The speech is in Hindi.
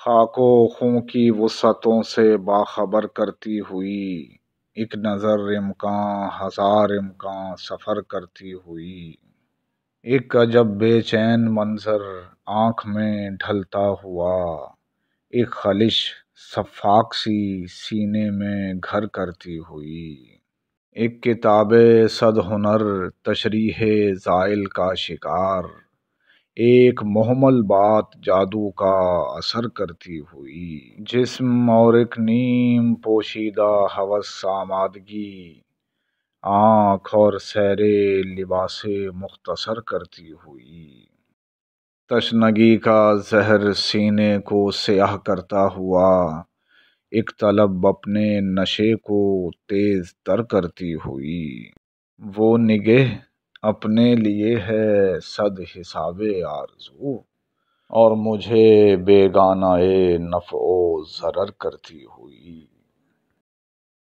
खाको खूं की वसतों से बाखबर करती हुई, एक नज़र इम्कां हज़ार इम्कां सफ़र करती हुई। एक अजब बेचैन मंजर आँख में ढलता हुआ, एक खलिश सफ़ाक सी सीने में घर करती हुई। एक किताब सद हुनर तशरीह ज़ाइल का शिकार एक मोहमल बात जादू का असर करती हुई। जिस्म और एक नीम पोशीदा हवस आमादगी आँख और सैरे लिबासे मुख्तसर करती हुई। तशनगी का जहर सीने को स्याह करता हुआ। एक तलब अपने नशे को तेज तर करती हुई। वो निगह अपने लिए है सद हिसाब आरज़ू। और मुझे बेगाना ए नफ़ो ज़रर करती हुई।